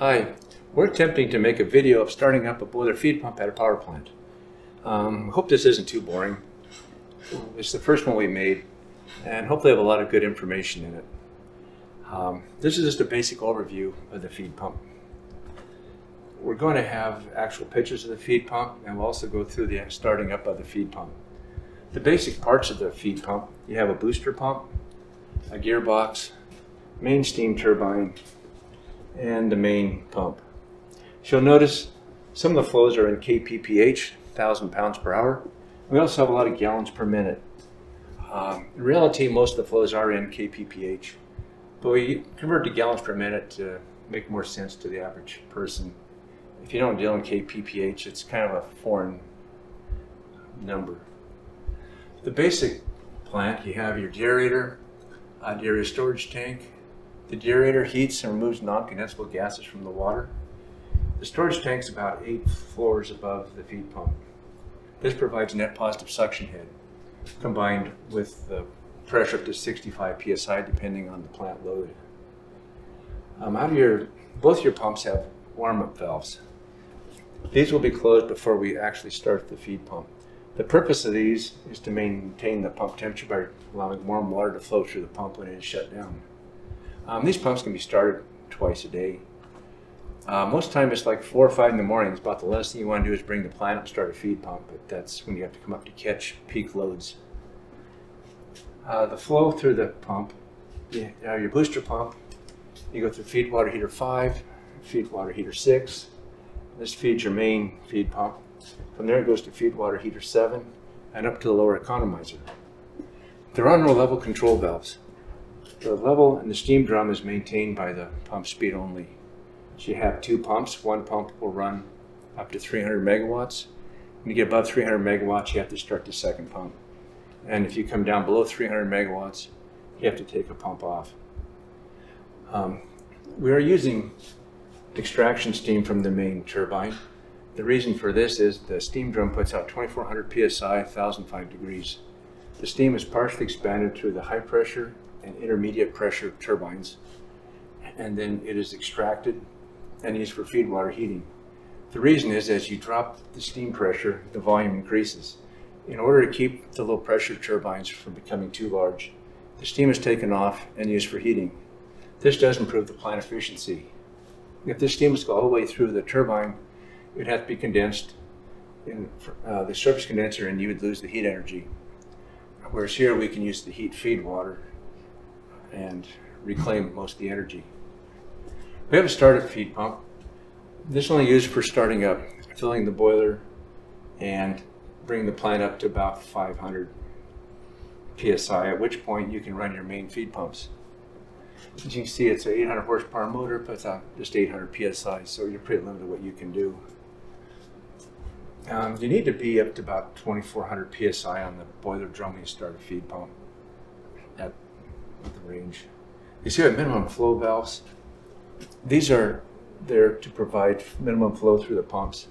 Hi, we're attempting to make a video of starting up a boiler feed pump at a power plant. Um, hope this isn't too boring. It's the first one we made and hopefully have a lot of good information in it. Um, this is just a basic overview of the feed pump. We're going to have actual pictures of the feed pump and we'll also go through the starting up of the feed pump. The basic parts of the feed pump, you have a booster pump, a gearbox, main steam turbine, and the main pump. You'll notice some of the flows are in kpph, 1,000 pounds per hour. We also have a lot of gallons per minute. Um, in reality, most of the flows are in kpph, but we convert to gallons per minute to make more sense to the average person. If you don't deal in kpph, it's kind of a foreign number. The basic plant, you have your deaerator, a storage tank, the deaerator heats and removes non-condensable gases from the water. The storage tank is about eight floors above the feed pump. This provides net positive suction head combined with the pressure up to 65 psi depending on the plant load. Um, out of your, both your pumps have warm-up valves. These will be closed before we actually start the feed pump. The purpose of these is to maintain the pump temperature by allowing warm water to flow through the pump when it is shut down. Um, these pumps can be started twice a day. Uh, most time it's like four or five in the morning. It's about the last thing you want to do is bring the plant up, and start a feed pump, but that's when you have to come up to catch peak loads. Uh, the flow through the pump, you have your booster pump, you go through feed water heater 5, feed water heater 6. This feeds your main feed pump. From there it goes to feed water heater 7 and up to the lower economizer. There are no level control valves. The level in the steam drum is maintained by the pump speed only. So you have two pumps. One pump will run up to 300 megawatts. When you get above 300 megawatts, you have to start the second pump. And if you come down below 300 megawatts, you have to take a pump off. Um, we are using extraction steam from the main turbine. The reason for this is the steam drum puts out 2400 psi, 1005 degrees. The steam is partially expanded through the high pressure and intermediate pressure turbines, and then it is extracted and used for feed water heating. The reason is as you drop the steam pressure, the volume increases. In order to keep the low pressure turbines from becoming too large, the steam is taken off and used for heating. This does improve the plant efficiency. If this steam was go all the way through the turbine, it would have to be condensed in uh, the surface condenser and you would lose the heat energy. Whereas here we can use the heat feed water and reclaim most of the energy. We have a startup feed pump. This is only used for starting up, filling the boiler and bring the plant up to about 500 psi, at which point you can run your main feed pumps. As you can see, it's an 800 horsepower motor, puts out just 800 psi, so you're pretty limited what you can do. Um, you need to be up to about 2400 psi on the boiler drum when you start a feed pump the range. You see our minimum flow valves? These are there to provide minimum flow through the pumps.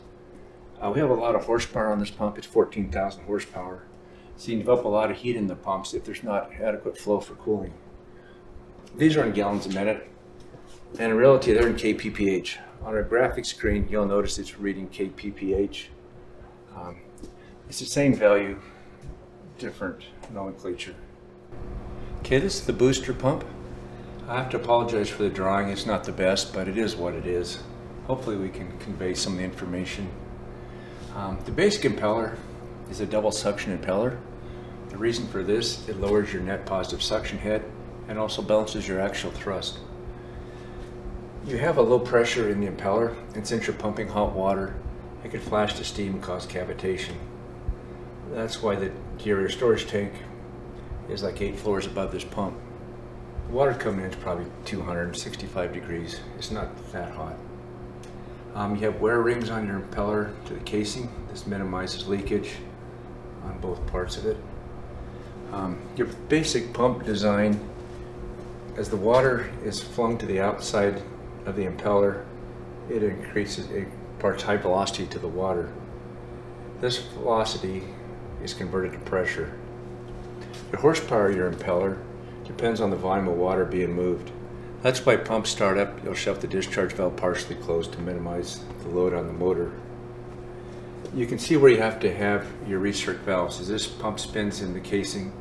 Uh, we have a lot of horsepower on this pump. It's 14,000 horsepower. So you develop a lot of heat in the pumps if there's not adequate flow for cooling. These are in gallons a minute. And in reality, they're in kpph. On our graphic screen, you'll notice it's reading kpph. Um, it's the same value, different nomenclature. Okay, this is the booster pump. I have to apologize for the drawing. It's not the best, but it is what it is. Hopefully we can convey some of the information. Um, the basic impeller is a double suction impeller. The reason for this, it lowers your net positive suction head and also balances your axial thrust. You have a low pressure in the impeller, and since you're pumping hot water, it could flash to steam and cause cavitation. That's why the deaerator storage tank is like eight floors above this pump. The water coming in is probably 265 degrees. It's not that hot. Um, you have wear rings on your impeller to the casing. This minimizes leakage on both parts of it. Um, your basic pump design, as the water is flung to the outside of the impeller, it increases, it imparts high velocity to the water. This velocity is converted to pressure. The horsepower of your impeller depends on the volume of water being moved. That's why pump startup, you'll shove the discharge valve partially closed to minimize the load on the motor. You can see where you have to have your recirc valves. As this pump spins in the casing,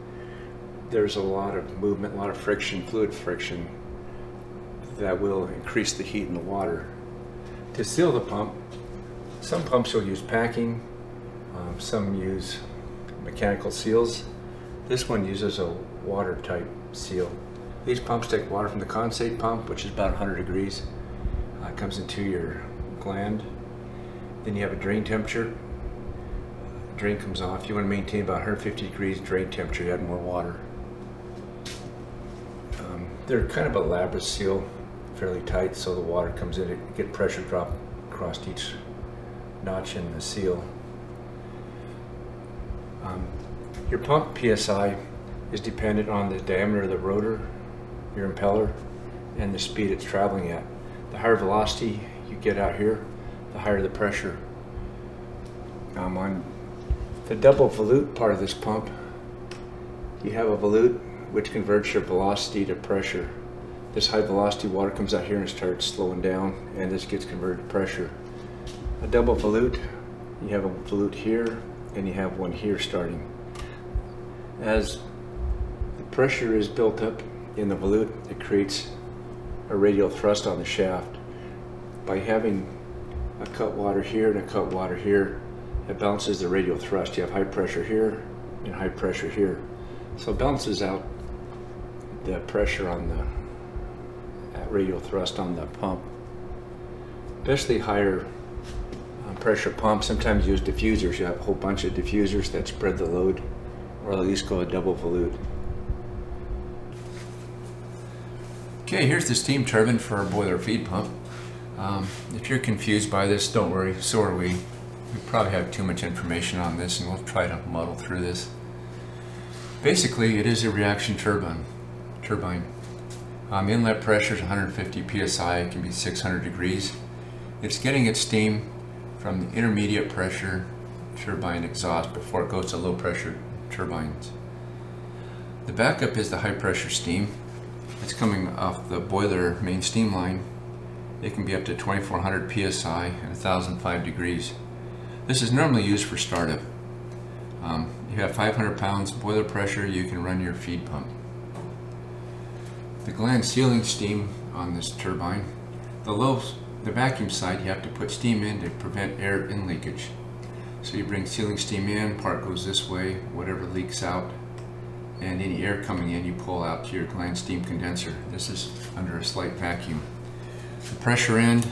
there's a lot of movement, a lot of friction, fluid friction that will increase the heat in the water. To seal the pump, some pumps will use packing, um, some use mechanical seals. This one uses a water type seal. These pumps take water from the condensate pump, which is about 100 degrees. Uh, comes into your gland. Then you have a drain temperature. Drain comes off. You want to maintain about 150 degrees drain temperature. You add more water. Um, they're kind of a labyrinth seal, fairly tight, so the water comes in. It get pressure drop across each notch in the seal. Um, your pump PSI is dependent on the diameter of the rotor, your impeller, and the speed it's traveling at. The higher velocity you get out here, the higher the pressure. Um, on the double volute part of this pump, you have a volute which converts your velocity to pressure. This high velocity water comes out here and starts slowing down and this gets converted to pressure. A double volute, you have a volute here and you have one here starting. As the pressure is built up in the volute, it creates a radial thrust on the shaft. By having a cut water here and a cut water here, it balances the radial thrust. You have high pressure here and high pressure here. So it balances out the pressure on the radial thrust on the pump. Especially higher um, pressure pumps sometimes use diffusers. You have a whole bunch of diffusers that spread the load or at least go a double volute. Okay, here's the steam turbine for our boiler feed pump. Um, if you're confused by this, don't worry, so are we. We probably have too much information on this and we'll try to muddle through this. Basically, it is a reaction turbine. turbine. Um, inlet pressure is 150 psi, it can be 600 degrees. It's getting its steam from the intermediate pressure turbine exhaust before it goes to low pressure turbines. The backup is the high pressure steam. It's coming off the boiler main steam line. It can be up to 2400 psi and 1005 degrees. This is normally used for startup. Um, you have 500 pounds boiler pressure, you can run your feed pump. The gland sealing steam on this turbine, the low, the vacuum side, you have to put steam in to prevent air in leakage. So you bring sealing steam in, part goes this way, whatever leaks out, and any air coming in you pull out to your gland steam condenser. This is under a slight vacuum. The pressure end,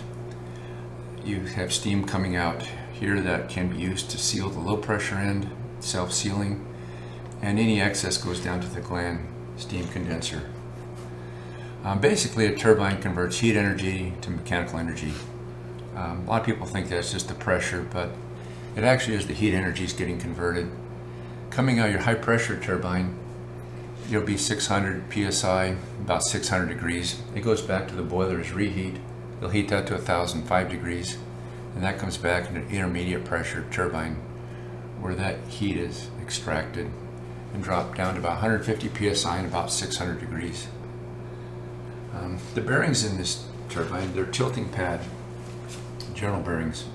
you have steam coming out here that can be used to seal the low pressure end, self-sealing, and any excess goes down to the gland steam condenser. Um, basically, a turbine converts heat energy to mechanical energy. Um, a lot of people think that's just the pressure, but it actually is the heat energy is getting converted. Coming out your high pressure turbine, you'll be 600 psi, about 600 degrees. It goes back to the boiler's reheat. They'll heat that to 1005 degrees, and that comes back into intermediate pressure turbine where that heat is extracted and dropped down to about 150 psi and about 600 degrees. Um, the bearings in this turbine, they're tilting pad journal bearings.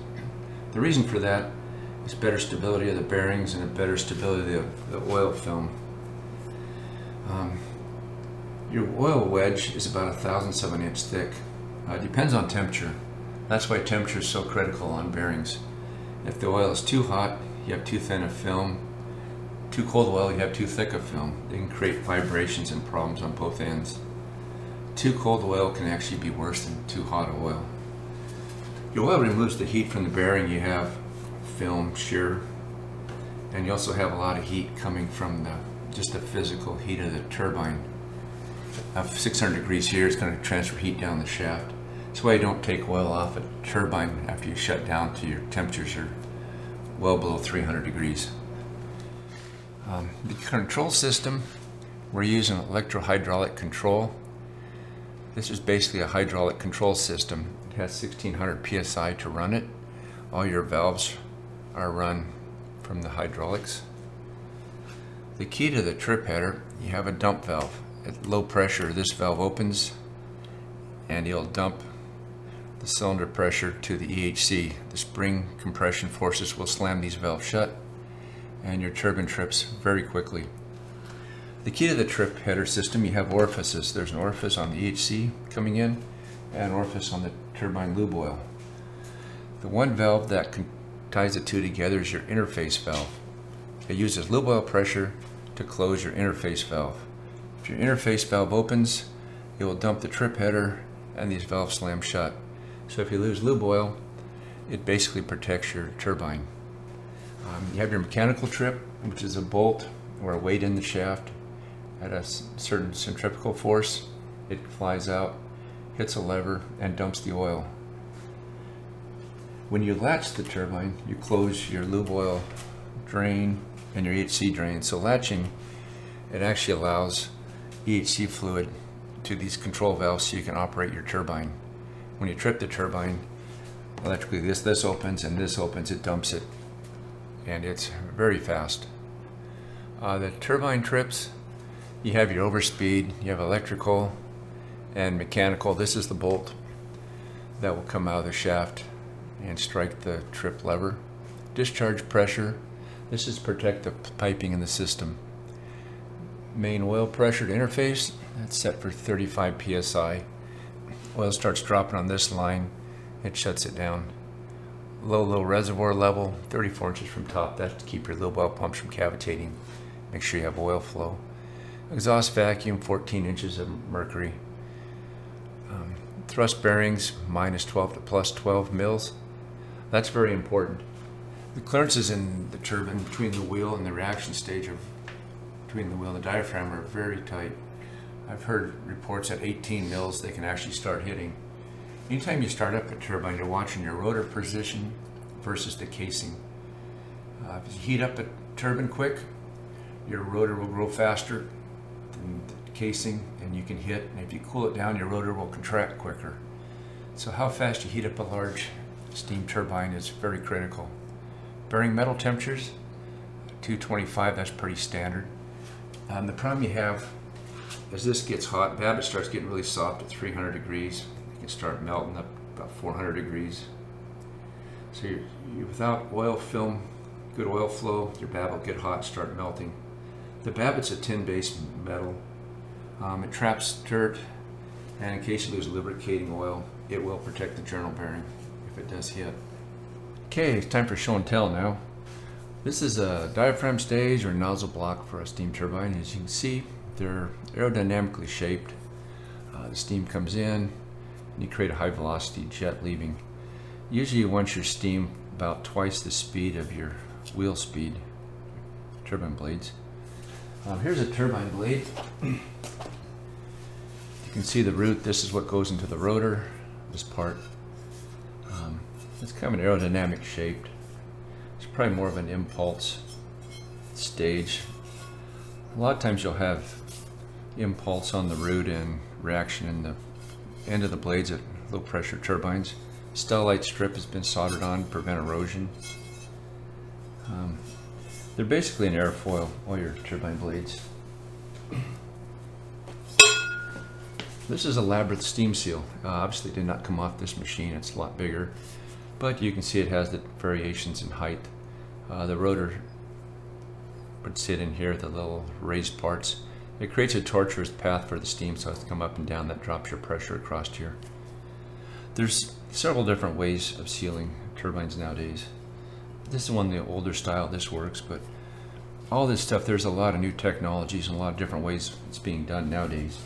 The reason for that is better stability of the bearings and a better stability of the oil film. Um, your oil wedge is about a thousandth of an inch thick. Uh, depends on temperature. That's why temperature is so critical on bearings. If the oil is too hot, you have too thin a film. Too cold oil, you have too thick a film. They can create vibrations and problems on both ends. Too cold oil can actually be worse than too hot oil. Your oil removes the heat from the bearing. You have film shear, and you also have a lot of heat coming from the just the physical heat of the turbine. At 600 degrees here is going to transfer heat down the shaft. That's why you don't take oil off a turbine after you shut down to your temperatures are well below 300 degrees. Um, the control system, we're using electrohydraulic control. This is basically a hydraulic control system. It has 1600 psi to run it. All your valves are run from the hydraulics. The key to the trip header, you have a dump valve. At low pressure, this valve opens and it'll dump the cylinder pressure to the EHC. The spring compression forces will slam these valves shut and your turbine trips very quickly. The key to the trip header system, you have orifices. There's an orifice on the EHC coming in and an orifice on the turbine lube oil. The one valve that ties the two together is your interface valve. It uses lube oil pressure to close your interface valve. If your interface valve opens, it will dump the trip header and these valves slam shut. So if you lose lube oil, it basically protects your turbine. Um, you have your mechanical trip, which is a bolt or a weight in the shaft at a certain centrifugal force. It flies out, hits a lever, and dumps the oil. When you latch the turbine, you close your lube oil drain and your EHC drain. So latching, it actually allows EHC fluid to these control valves so you can operate your turbine. When you trip the turbine, electrically this, this opens and this opens, it dumps it. And it's very fast. Uh, the turbine trips, you have your overspeed, you have electrical and mechanical. This is the bolt that will come out of the shaft and strike the trip lever. Discharge pressure, this is protect the piping in the system. Main oil pressure to interface, that's set for 35 psi. Oil starts dropping on this line, it shuts it down. Low, low reservoir level, 34 inches from top, that's to keep your lube oil pumps from cavitating. Make sure you have oil flow. Exhaust vacuum, 14 inches of mercury. Um, thrust bearings, minus 12 to plus 12 mils. That's very important. The clearances in the turbine between the wheel and the reaction stage of between the wheel and the diaphragm are very tight. I've heard reports at 18 mils they can actually start hitting. Anytime you start up a turbine, you're watching your rotor position versus the casing. Uh, if you heat up a turbine quick, your rotor will grow faster than the casing and you can hit. And if you cool it down, your rotor will contract quicker. So how fast you heat up a large steam turbine is very critical. Bearing metal temperatures, 225, that's pretty standard. Um, the problem you have as this gets hot, Babbitt starts getting really soft at 300 degrees. It can start melting up about 400 degrees. So you're, you're without oil film, good oil flow, your Babbitt will get hot, start melting. The Babbitt's a tin-based metal. Um, it traps dirt, and in case you lose lubricating oil, it will protect the journal bearing if it does hit. Okay, it's time for show and tell now. This is a diaphragm stage or nozzle block for a steam turbine. As you can see, they're aerodynamically shaped. Uh, the steam comes in, and you create a high velocity jet leaving. Usually you want your steam about twice the speed of your wheel speed, turbine blades. Um, here's a turbine blade. you can see the root, this is what goes into the rotor, this part. It's kind of an aerodynamic shaped. It's probably more of an impulse stage. A lot of times you'll have impulse on the root and reaction in the end of the blades at low pressure turbines. Stellite strip has been soldered on to prevent erosion. Um, they're basically an airfoil, all your turbine blades. This is a Labyrinth steam seal. Uh, obviously did not come off this machine, it's a lot bigger but you can see it has the variations in height. Uh, the rotor would sit in here, the little raised parts. It creates a tortuous path for the steam so it's come up and down that drops your pressure across here. There's several different ways of sealing turbines nowadays. This is one of the older style, this works, but all this stuff, there's a lot of new technologies and a lot of different ways it's being done nowadays.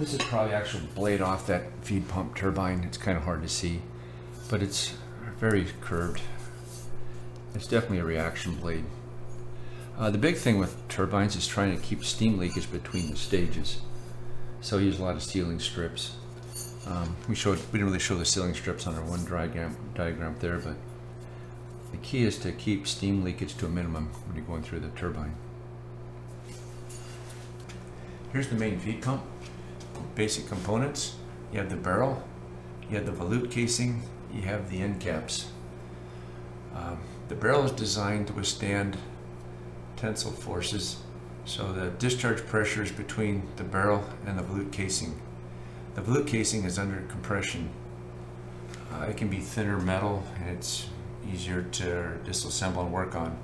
This is probably actual blade off that feed pump turbine. It's kind of hard to see, but it's very curved. It's definitely a reaction blade. Uh, the big thing with turbines is trying to keep steam leakage between the stages. So we use a lot of sealing strips. Um, we showed we didn't really show the sealing strips on our one diagram diagram there, but the key is to keep steam leakage to a minimum when you're going through the turbine. Here's the main feed pump basic components. You have the barrel, you have the volute casing, you have the end caps. Um, the barrel is designed to withstand tensile forces So the discharge pressure is between the barrel and the volute casing. The volute casing is under compression. Uh, it can be thinner metal and it's easier to disassemble and work on.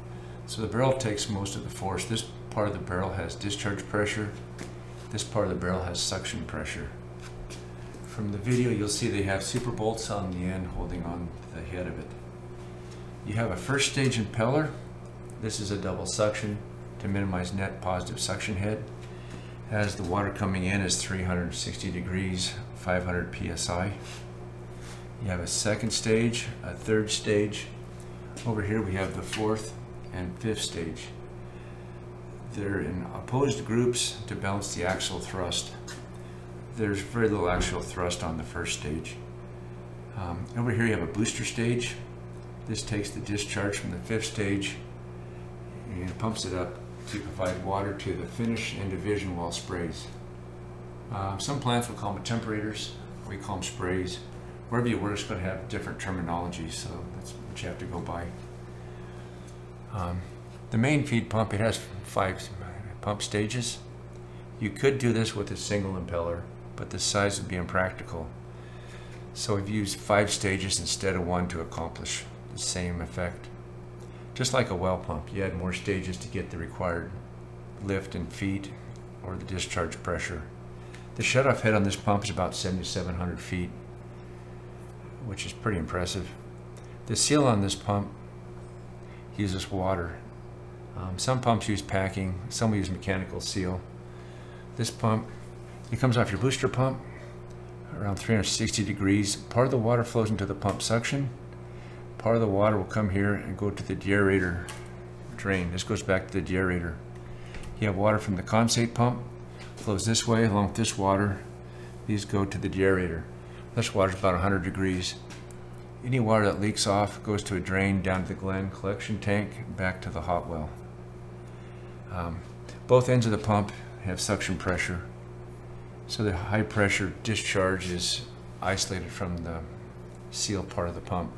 So the barrel takes most of the force. This part of the barrel has discharge pressure. This part of the barrel has suction pressure. From the video you'll see they have super bolts on the end holding on the head of it. You have a first stage impeller. This is a double suction to minimize net positive suction head. As the water coming in is 360 degrees, 500 psi. You have a second stage, a third stage. Over here we have the fourth and fifth stage. They're in opposed groups to balance the axial thrust. There's very little axial thrust on the first stage. Um, over here you have a booster stage. This takes the discharge from the fifth stage and pumps it up to provide water to the finish and division wall sprays. Um, some plants will call them temperators, we call them sprays. Wherever you work is going to have different terminology, so that's what you have to go by. Um, the main feed pump, it has five pump stages. You could do this with a single impeller, but the size would be impractical. So we've used five stages instead of one to accomplish the same effect. Just like a well pump, you add more stages to get the required lift and feet or the discharge pressure. The shutoff head on this pump is about 7,700 feet, which is pretty impressive. The seal on this pump uses water. Um, some pumps use packing, some use mechanical seal. This pump, it comes off your booster pump around 360 degrees. Part of the water flows into the pump suction. Part of the water will come here and go to the deaerator drain. This goes back to the deaerator. You have water from the condensate pump, flows this way along with this water. These go to the deaerator. This water is about 100 degrees. Any water that leaks off goes to a drain down to the gland collection tank, back to the hot well. Um, both ends of the pump have suction pressure, so the high pressure discharge is isolated from the seal part of the pump.